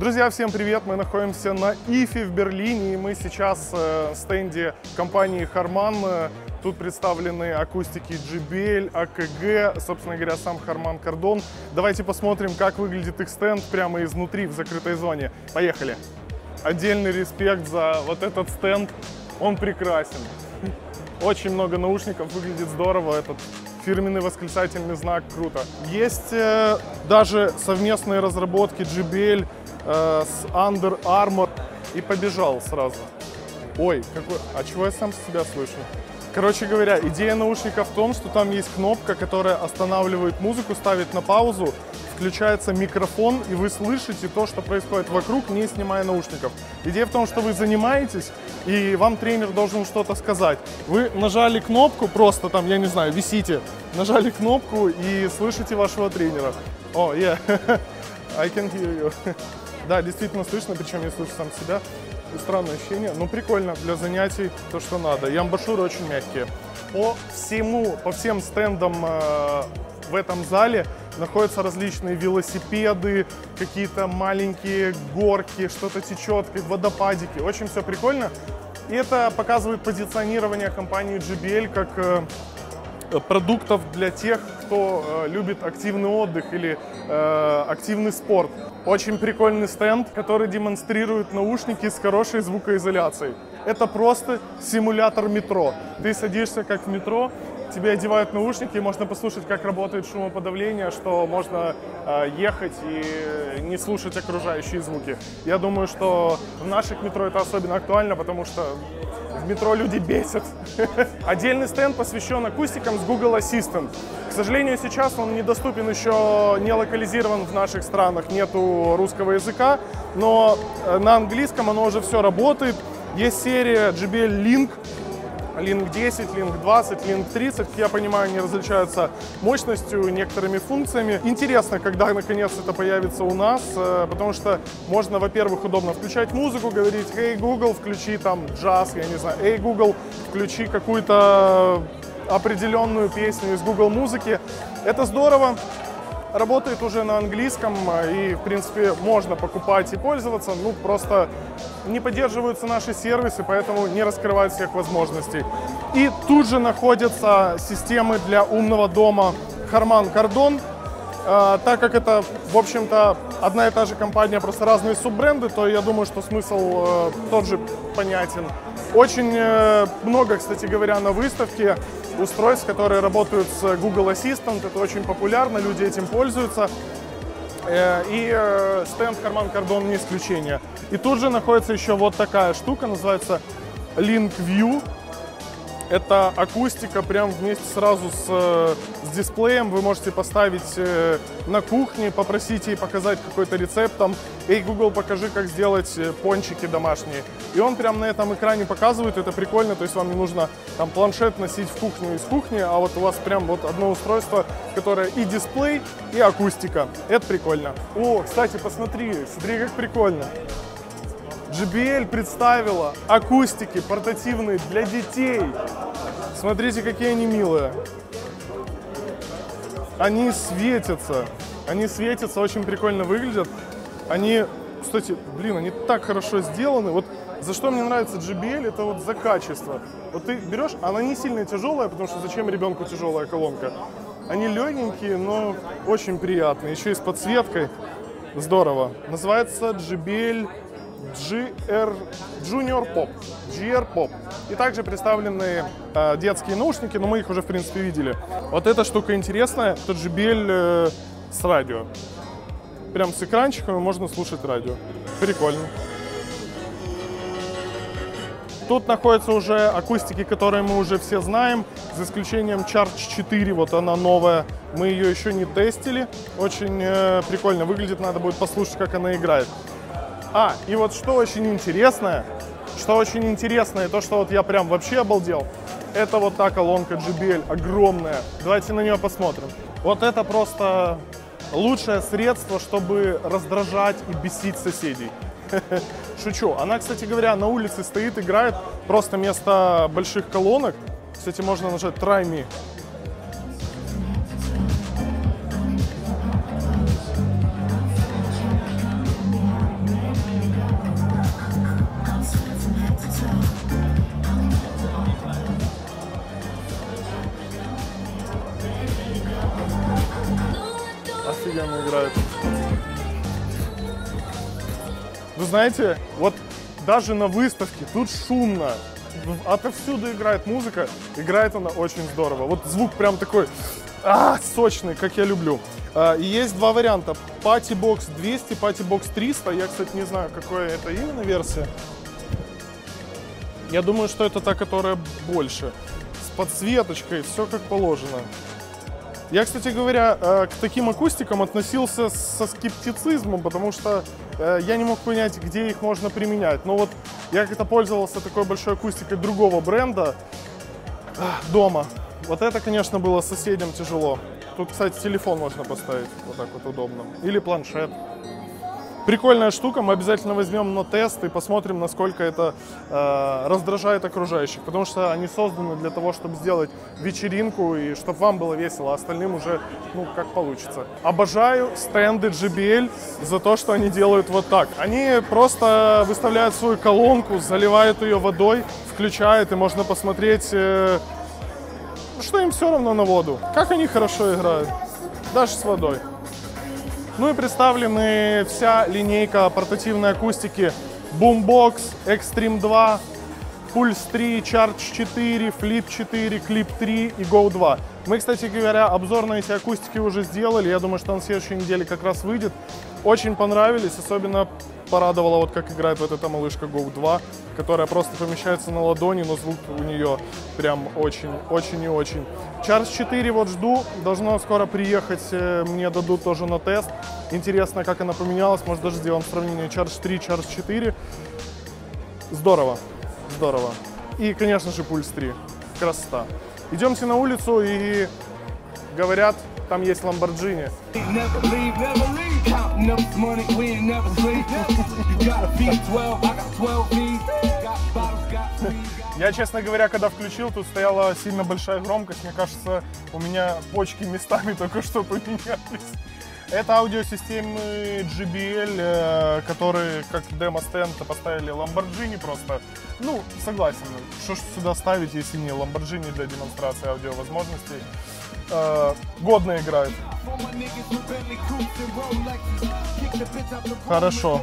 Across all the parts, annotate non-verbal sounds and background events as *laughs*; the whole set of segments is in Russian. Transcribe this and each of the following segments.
Друзья, всем привет! Мы находимся на ИФе в Берлине, и мы сейчас э, в стенде компании Harman. Тут представлены акустики JBL, AKG, собственно говоря, сам Harman Kardon. Давайте посмотрим, как выглядит их стенд прямо изнутри в закрытой зоне. Поехали! Отдельный респект за вот этот стенд, он прекрасен. Очень много наушников, выглядит здорово. Этот фирменный восклицательный знак, круто. Есть э, даже совместные разработки JBL э, с Under Armour и побежал сразу. Ой, какой... А чего я сам себя слышу? Короче говоря, идея наушника в том, что там есть кнопка, которая останавливает музыку, ставит на паузу, включается микрофон, и вы слышите то, что происходит вокруг, не снимая наушников. Идея в том, что вы занимаетесь, и вам тренер должен что-то сказать. Вы нажали кнопку, просто там, я не знаю, висите, нажали кнопку и слышите вашего тренера. О, oh, yeah, *laughs* I can hear you. *laughs* Да, действительно слышно, причем я слышу сам себя. Странное ощущение, но прикольно для занятий, то, что надо. И амбашюры очень мягкие. По всему, по всем стендам э, в этом зале находятся различные велосипеды, какие-то маленькие горки, что-то течет, как водопадики. Очень все прикольно. И это показывает позиционирование компании JBL как э, продуктов для тех, кто э, любит активный отдых или э, активный спорт. Очень прикольный стенд, который демонстрирует наушники с хорошей звукоизоляцией. Это просто симулятор метро. Ты садишься как в метро, тебе одевают наушники, можно послушать, как работает шумоподавление, что можно э, ехать и не слушать окружающие звуки. Я думаю, что в наших метро это особенно актуально, потому что в метро люди бесят. *laughs* Отдельный стенд посвящен акустикам с Google Assistant. К сожалению, сейчас он недоступен еще, не локализирован в наших странах, нету русского языка, но э, на английском оно уже все работает. Есть серия JBL Link, Link 10, Link 20, Link 30, как я понимаю, они различаются мощностью, некоторыми функциями. Интересно, когда наконец это появится у нас, э, потому что можно, во-первых, удобно включать музыку, говорить, «Эй, Google, включи там джаз», я не знаю, «Эй, Google, включи какую-то определенную песню из Google музыки. Это здорово, работает уже на английском, и, в принципе, можно покупать и пользоваться, ну, просто не поддерживаются наши сервисы, поэтому не раскрывают всех возможностей. И тут же находятся системы для умного дома Harman Kardon, а, так как это, в общем-то, одна и та же компания, просто разные суббренды, то я думаю, что смысл э, тот же понятен. Очень э, много, кстати говоря, на выставке устройств, которые работают с Google Assistant. Это очень популярно, люди этим пользуются. Э, и э, стенд Карман Кардон не исключение. И тут же находится еще вот такая штука, называется Link View. Это акустика прям вместе сразу с, э, с дисплеем. Вы можете поставить э, на кухне, попросить ей показать какой-то рецепт. Там, эй, Google, покажи, как сделать э, пончики домашние. И он прям на этом экране показывает. Это прикольно. То есть вам не нужно там планшет носить в кухню из кухни, а вот у вас прям вот одно устройство, которое и дисплей, и акустика. Это прикольно. О, кстати, посмотри, смотри, как прикольно. JBL представила акустики портативные для детей. Смотрите, какие они милые. Они светятся. Они светятся, очень прикольно выглядят. Они, кстати, блин, они так хорошо сделаны. Вот за что мне нравится JBL, это вот за качество. Вот ты берешь, она не сильно тяжелая, потому что зачем ребенку тяжелая колонка? Они легенькие, но очень приятные. Еще и с подсветкой. Здорово. Называется JBL GR, Junior Pop, GR Pop. И также представлены э, детские наушники, но мы их уже, в принципе, видели. Вот эта штука интересная, это JBL э, с радио. Прям с экранчиками можно слушать радио. Прикольно. Тут находятся уже акустики, которые мы уже все знаем, за исключением Charge 4, вот она новая. Мы ее еще не тестили. Очень э, прикольно выглядит, надо будет послушать, как она играет. А, и вот что очень интересное, что очень интересное, то, что вот я прям вообще обалдел, это вот та колонка JBL, огромная. Давайте на нее посмотрим. Вот это просто лучшее средство, чтобы раздражать и бесить соседей. *laughs* Шучу. Она, кстати говоря, на улице стоит, играет просто вместо больших колонок. Кстати, можно нажать Try Me. Знаете, вот даже на выставке тут шумно. Отовсюду играет музыка. Играет она очень здорово. Вот звук прям такой а, сочный, как я люблю. А, есть два варианта. Party Box 200, Party Box 300. Я, кстати, не знаю, какая это именно версия. Я думаю, что это та, которая больше. С подсветочкой, все как положено. Я, кстати говоря, э, к таким акустикам относился со скептицизмом, потому что э, я не мог понять, где их можно применять. Но вот я как-то пользовался такой большой акустикой другого бренда дома. Вот это, конечно, было соседям тяжело. Тут, кстати, телефон можно поставить, вот так вот удобно. Или планшет. Прикольная штука, мы обязательно возьмем на тест и посмотрим, насколько это э, раздражает окружающих, потому что они созданы для того, чтобы сделать вечеринку и чтобы вам было весело, а остальным уже, ну, как получится. Обожаю стенды JBL за то, что они делают вот так. Они просто выставляют свою колонку, заливают ее водой, включают, и можно посмотреть, э, что им все равно на воду, как они хорошо играют, даже с водой. Ну и представлены вся линейка портативной акустики Boombox, Extreme 2, Pulse 3, Charge 4, Flip 4, Clip 3 и Go 2. Мы, кстати говоря, обзор на эти акустики уже сделали. Я думаю, что на следующей неделе как раз выйдет. Очень понравились, особенно порадовала, вот как играет вот эта малышка Go 2, которая просто помещается на ладони, но звук у нее прям очень, очень и очень. Charge 4 вот жду, должно скоро приехать, э, мне дадут тоже на тест. Интересно, как она поменялась, может даже сделаем сравнение Charge 3, Charge 4. Здорово, здорово. И, конечно же, Pulse 3. Красота. Идемте на улицу и говорят, там есть Ламборджини. Я, честно говоря, когда включил, тут стояла сильно большая громкость. Мне кажется, у меня почки местами только что поменялись. Это аудиосистемы JBL, э, которые как демо-стенд поставили Lamborghini просто. Ну, согласен, что ж сюда ставить, если не Lamborghini для демонстрации аудиовозможностей э, годно играют. Хорошо.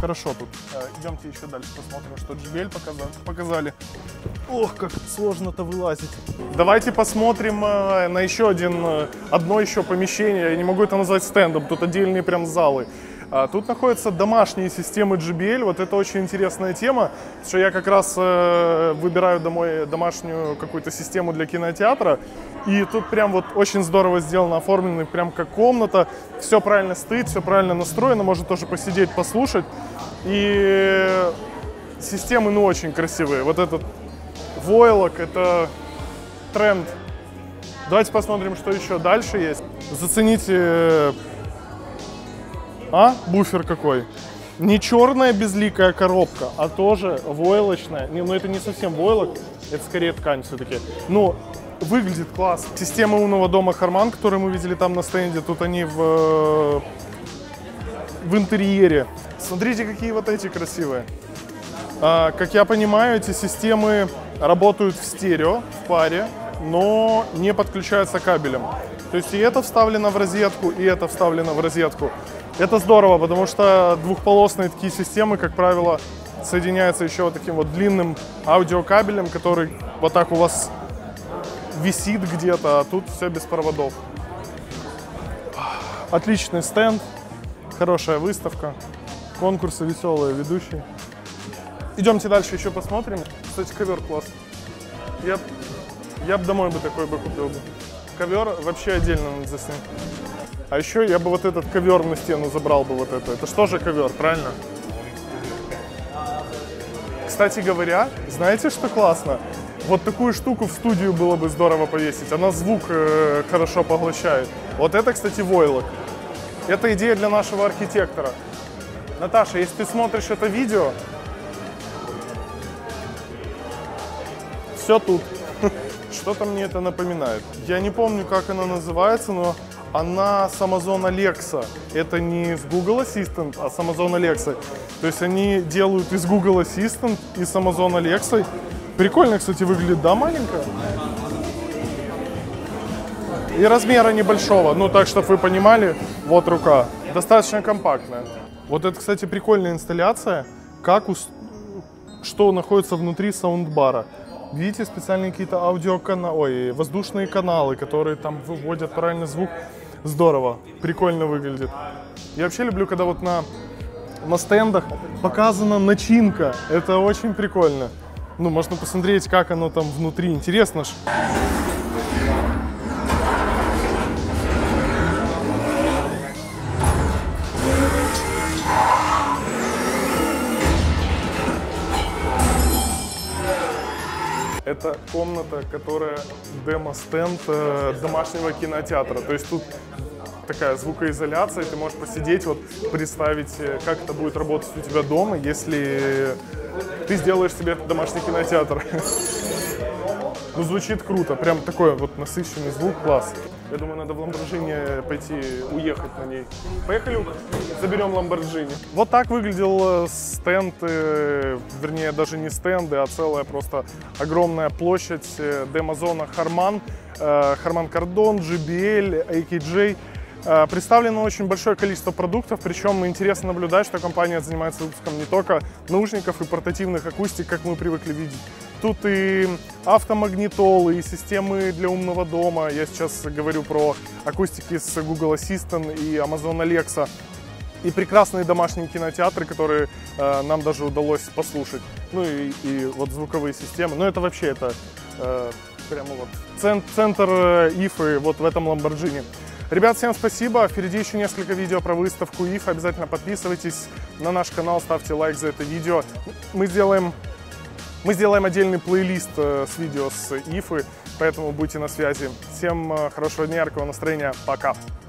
Хорошо тут. Э, идемте еще дальше посмотрим, что JBL показали. Ох, как сложно-то вылазить. Давайте посмотрим э, на еще один, э, одно еще помещение. Я не могу это назвать стендом, тут отдельные прям залы. А, тут находятся домашние системы JBL. Вот это очень интересная тема, что я как раз э, выбираю домой домашнюю какую-то систему для кинотеатра. И тут прям вот очень здорово сделано, оформлено прям как комната. Все правильно стоит, все правильно настроено. Можно тоже посидеть, послушать. И системы, ну, очень красивые. Вот этот войлок, это тренд. Давайте посмотрим, что еще дальше есть. Зацените а? Буфер какой? Не черная безликая коробка, а тоже войлочная. Не, ну это не совсем войлок, это скорее ткань все-таки. Но выглядит класс. Система умного дома Харман, которую мы видели там на стенде, тут они в, в интерьере. Смотрите, какие вот эти красивые. А, как я понимаю, эти системы работают в стерео, в паре, но не подключаются кабелем. То есть и это вставлено в розетку, и это вставлено в розетку. Это здорово, потому что двухполосные такие системы, как правило, соединяются еще вот таким вот длинным аудиокабелем, который вот так у вас висит где-то, а тут все без проводов. Отличный стенд, хорошая выставка, конкурсы веселые, ведущие. Идемте дальше еще посмотрим. Кстати, ковер класс. Я, я бы домой бы такой бы купил бы. Ковер вообще отдельно надо заснять. А еще я бы вот этот ковер на стену забрал бы вот это. Это что же ковер, правильно? Кстати говоря, знаете, что классно? Вот такую штуку в студию было бы здорово повесить. Она звук э, хорошо поглощает. Вот это, кстати, войлок. Это идея для нашего архитектора. Наташа, если ты смотришь это видео, все тут. *laughs* Что-то мне это напоминает. Я не помню, как оно называется, но она с Amazon Alexa. Это не с Google Assistant, а с Amazon Alexa. То есть они делают из Google Assistant и с Amazon Alexa. Прикольно, кстати, выглядит, да, маленькая? И размера небольшого, ну так, чтобы вы понимали, вот рука. Достаточно компактная. Вот это, кстати, прикольная инсталляция, как у... что находится внутри саундбара. Видите, специальные какие-то аудиоканалы, ой, воздушные каналы, которые там выводят правильный звук. Здорово, прикольно выглядит. Я вообще люблю, когда вот на, на стендах показана начинка. Это очень прикольно. Ну, можно посмотреть, как оно там внутри. Интересно ж. Это комната, которая демо-стенд э, домашнего кинотеатра. То есть тут такая звукоизоляция, ты можешь посидеть, вот представить, э, как это будет работать у тебя дома, если ты сделаешь себе домашний кинотеатр. *laughs* Ну, звучит круто, прям такой вот насыщенный звук, класс. Я думаю, надо в Ламборджини пойти, уехать на ней. Поехали, заберем Ламборджини. Вот так выглядел э, стенд, э, вернее, даже не стенды, а целая просто огромная площадь демозона Харман. Харман Кардон, JBL, AKJ. Представлено очень большое количество продуктов, причем интересно наблюдать, что компания занимается выпуском не только наушников и портативных акустик, как мы привыкли видеть, Тут и автомагнитолы, и системы для умного дома. Я сейчас говорю про акустики с Google Assistant и Amazon Alexa. И прекрасные домашние кинотеатры, которые э, нам даже удалось послушать. Ну и, и вот звуковые системы. Ну это вообще это э, прямо вот цент, центр э, Ифы вот в этом Ламборджини. Ребят, всем спасибо. Впереди еще несколько видео про выставку ИФ. Обязательно подписывайтесь на наш канал, ставьте лайк за это видео. Мы сделаем мы сделаем отдельный плейлист э, с видео с Ифы, поэтому будьте на связи. Всем э, хорошего дня, яркого настроения. Пока!